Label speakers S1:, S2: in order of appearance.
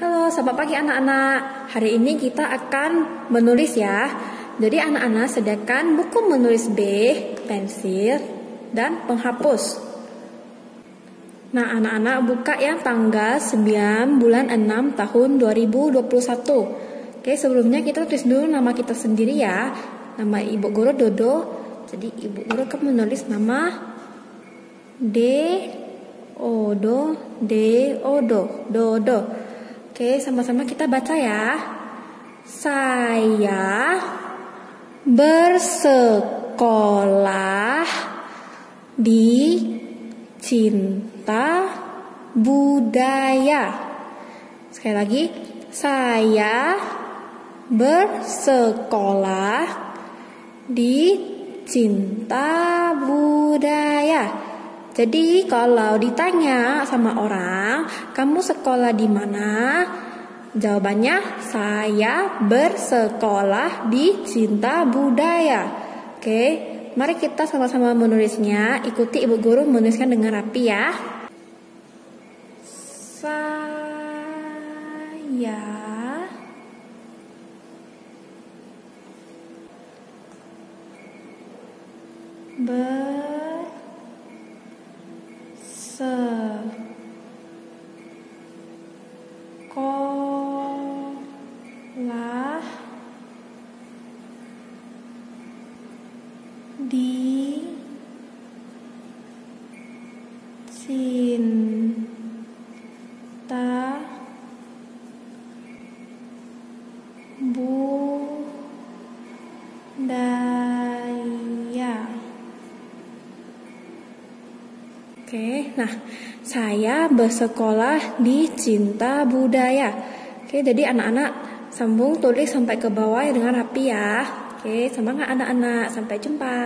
S1: Halo, selamat pagi anak-anak. Hari ini kita akan menulis ya. Jadi anak-anak sediakan buku menulis B, pensil, dan penghapus. Nah, anak-anak buka yang tanggal 9 bulan 6 tahun 2021. Oke, sebelumnya kita tulis dulu nama kita sendiri ya. Nama Ibu Guru Dodo. Jadi Ibu Guru akan menulis nama D Odo D Odo Dodo. Oke, sama-sama kita baca ya. Saya bersekolah di cinta budaya. Sekali lagi, saya bersekolah di cinta budaya. Jadi kalau ditanya sama orang, kamu sekolah di mana? Jawabannya saya bersekolah di Cinta Budaya. Oke, mari kita sama-sama menulisnya. Ikuti ibu guru menuliskan dengan rapi ya. Saya ber sekolah di cinta budaya. Oke, nah saya bersekolah di Cinta Budaya. Oke, jadi anak-anak sambung tulis sampai ke bawah dengan rapi ya. Oke, semangat anak-anak. Sampai jumpa.